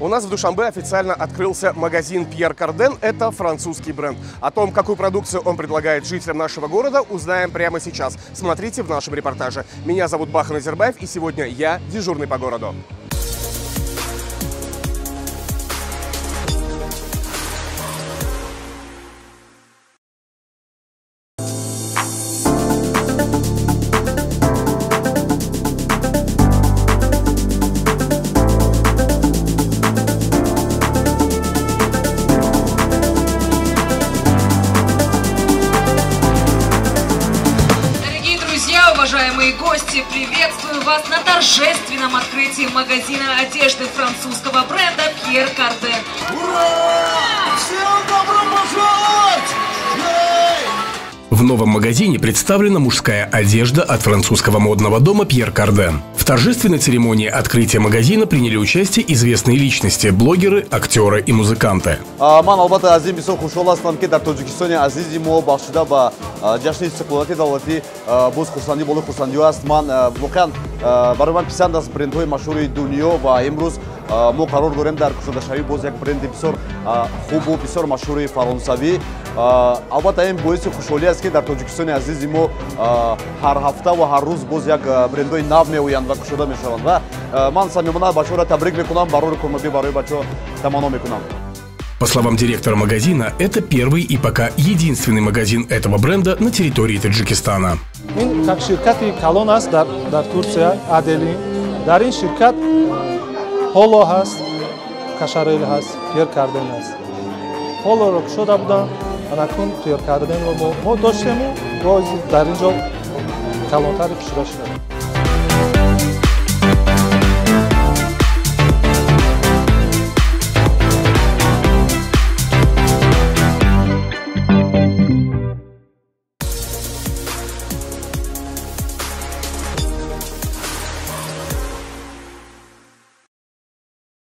У нас в Душамбе официально открылся магазин Пьер Карден. Это французский бренд. О том, какую продукцию он предлагает жителям нашего города, узнаем прямо сейчас. Смотрите в нашем репортаже. Меня зовут Бахан Азербаев, и сегодня я дежурный по городу. Уважаемые гости, приветствую вас на торжественном открытии магазина одежды французского бренда Пьер Карден. В новом магазине представлена мужская одежда от французского модного дома Пьер Карден. В торжественной церемонии открытия магазина приняли участие известные личности – блогеры, актеры и музыканты. А, ман албатта аз ин бисёр хушҳол ҳастам ки мо қарор дорем дар кушодашавӣ боз як бренди бисёр а, хубу бисёр машҳури фаронсавӣ. А, албатта ин боиси хушҳолӣ аст ки дар тоҷикистони азизи мо а, ҳар ҳафта ва ҳар рӯз боз як а, брендҳои нав меоянд ва кушода мешаванд. Ва а, ман самимона бачаҳоро табрик мекунам барори кумабӣ барои бачаҳо таманно мекунам. По словам директора магазина, это первый и пока единственный магазин этого бренда на территории Таджикистана. ин как ширкати калон аст дар, дар турсия адели. Дар ин ширкат ҳоло ҳаст кашарел ҳаст пиркарден ҳаст. Ҳолоро кушода будам анакун пиркарденро мо доштему дар ин ҷо калонтари кушида шудам